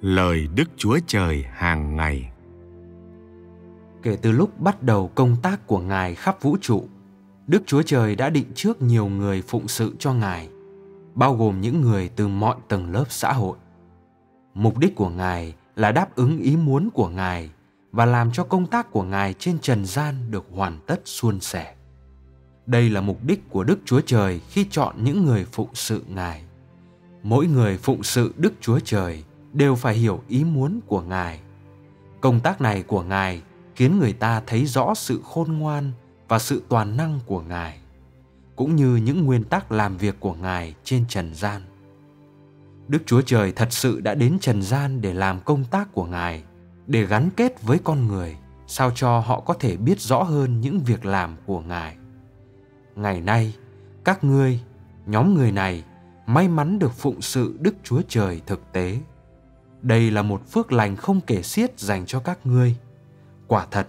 Lời Đức Chúa Trời hàng ngày Kể từ lúc bắt đầu công tác của Ngài khắp vũ trụ, Đức Chúa Trời đã định trước nhiều người phụng sự cho Ngài, bao gồm những người từ mọi tầng lớp xã hội. Mục đích của Ngài là đáp ứng ý muốn của Ngài và làm cho công tác của Ngài trên trần gian được hoàn tất suôn sẻ. Đây là mục đích của Đức Chúa Trời khi chọn những người phụng sự Ngài. Mỗi người phụng sự Đức Chúa Trời đều phải hiểu ý muốn của Ngài. Công tác này của Ngài khiến người ta thấy rõ sự khôn ngoan và sự toàn năng của Ngài, cũng như những nguyên tắc làm việc của Ngài trên trần gian. Đức Chúa Trời thật sự đã đến trần gian để làm công tác của Ngài, để gắn kết với con người, sao cho họ có thể biết rõ hơn những việc làm của Ngài. Ngày nay, các ngươi, nhóm người này may mắn được phụng sự Đức Chúa Trời thực tế. Đây là một phước lành không kể xiết dành cho các ngươi. Quả thật,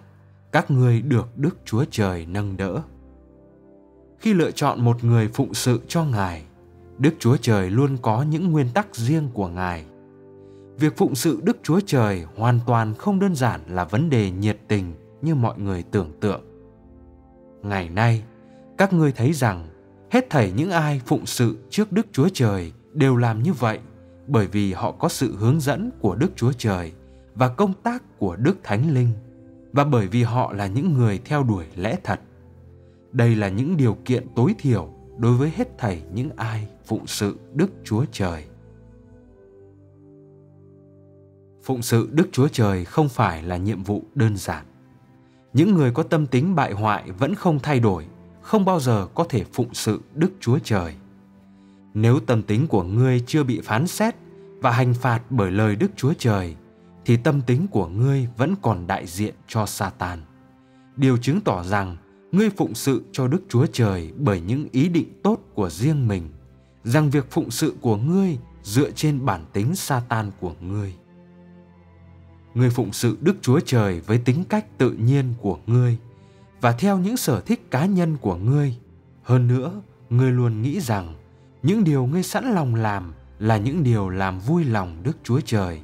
các ngươi được Đức Chúa Trời nâng đỡ. Khi lựa chọn một người phụng sự cho Ngài, Đức Chúa Trời luôn có những nguyên tắc riêng của Ngài. Việc phụng sự Đức Chúa Trời hoàn toàn không đơn giản là vấn đề nhiệt tình như mọi người tưởng tượng. Ngày nay, các ngươi thấy rằng hết thảy những ai phụng sự trước Đức Chúa Trời đều làm như vậy bởi vì họ có sự hướng dẫn của Đức Chúa Trời và công tác của Đức Thánh Linh và bởi vì họ là những người theo đuổi lẽ thật. Đây là những điều kiện tối thiểu đối với hết thảy những ai phụng sự Đức Chúa Trời. Phụng sự Đức Chúa Trời không phải là nhiệm vụ đơn giản. Những người có tâm tính bại hoại vẫn không thay đổi, không bao giờ có thể phụng sự Đức Chúa Trời. Nếu tâm tính của ngươi chưa bị phán xét và hành phạt bởi lời Đức Chúa Trời, thì tâm tính của ngươi vẫn còn đại diện cho Satan. Điều chứng tỏ rằng ngươi phụng sự cho Đức Chúa Trời bởi những ý định tốt của riêng mình, rằng việc phụng sự của ngươi dựa trên bản tính Satan của ngươi. Ngươi phụng sự Đức Chúa Trời với tính cách tự nhiên của ngươi và theo những sở thích cá nhân của ngươi. Hơn nữa, ngươi luôn nghĩ rằng những điều ngươi sẵn lòng làm là những điều làm vui lòng Đức Chúa Trời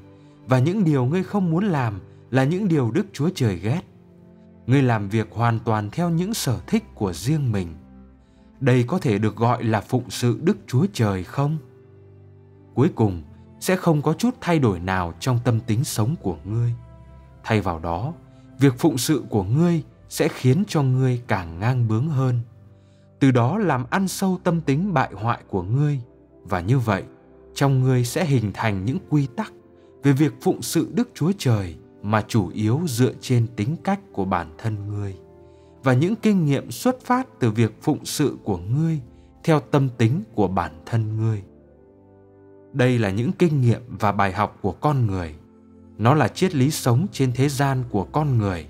và những điều ngươi không muốn làm là những điều Đức Chúa Trời ghét. Ngươi làm việc hoàn toàn theo những sở thích của riêng mình. Đây có thể được gọi là phụng sự Đức Chúa Trời không? Cuối cùng, sẽ không có chút thay đổi nào trong tâm tính sống của ngươi. Thay vào đó, việc phụng sự của ngươi sẽ khiến cho ngươi càng ngang bướng hơn. Từ đó làm ăn sâu tâm tính bại hoại của ngươi và như vậy, trong ngươi sẽ hình thành những quy tắc về việc phụng sự Đức Chúa Trời mà chủ yếu dựa trên tính cách của bản thân ngươi và những kinh nghiệm xuất phát từ việc phụng sự của ngươi theo tâm tính của bản thân ngươi. Đây là những kinh nghiệm và bài học của con người. Nó là triết lý sống trên thế gian của con người.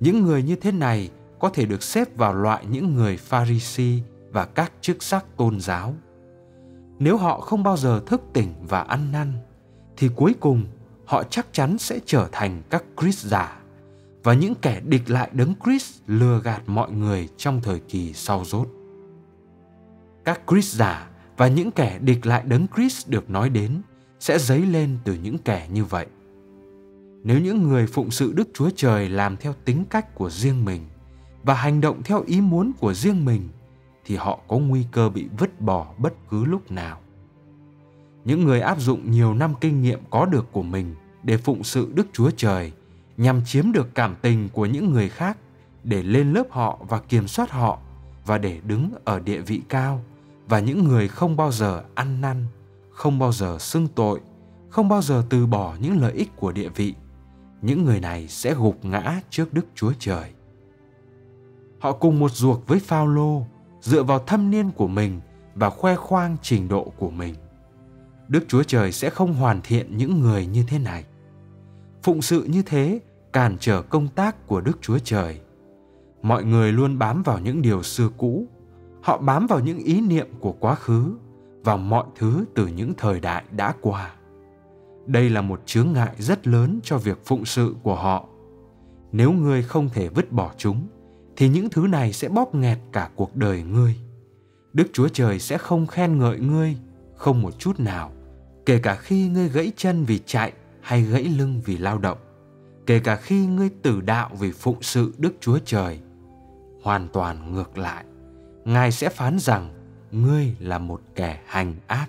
Những người như thế này có thể được xếp vào loại những người Pharisee và các chức sắc tôn giáo. Nếu họ không bao giờ thức tỉnh và ăn năn, thì cuối cùng họ chắc chắn sẽ trở thành các Christ giả và những kẻ địch lại đấng Christ lừa gạt mọi người trong thời kỳ sau rốt. Các Christ giả và những kẻ địch lại đấng Christ được nói đến sẽ dấy lên từ những kẻ như vậy. Nếu những người phụng sự Đức Chúa Trời làm theo tính cách của riêng mình và hành động theo ý muốn của riêng mình thì họ có nguy cơ bị vứt bỏ bất cứ lúc nào những người áp dụng nhiều năm kinh nghiệm có được của mình để phụng sự Đức Chúa Trời nhằm chiếm được cảm tình của những người khác để lên lớp họ và kiểm soát họ và để đứng ở địa vị cao và những người không bao giờ ăn năn, không bao giờ xưng tội, không bao giờ từ bỏ những lợi ích của địa vị. Những người này sẽ gục ngã trước Đức Chúa Trời. Họ cùng một ruột với Phaolô, dựa vào thâm niên của mình và khoe khoang trình độ của mình. Đức Chúa Trời sẽ không hoàn thiện những người như thế này. Phụng sự như thế cản trở công tác của Đức Chúa Trời. Mọi người luôn bám vào những điều xưa cũ, họ bám vào những ý niệm của quá khứ, vào mọi thứ từ những thời đại đã qua. Đây là một chướng ngại rất lớn cho việc phụng sự của họ. Nếu ngươi không thể vứt bỏ chúng, thì những thứ này sẽ bóp nghẹt cả cuộc đời ngươi. Đức Chúa Trời sẽ không khen ngợi ngươi, không một chút nào kể cả khi ngươi gãy chân vì chạy hay gãy lưng vì lao động kể cả khi ngươi tử đạo vì phụng sự đức chúa trời hoàn toàn ngược lại ngài sẽ phán rằng ngươi là một kẻ hành ác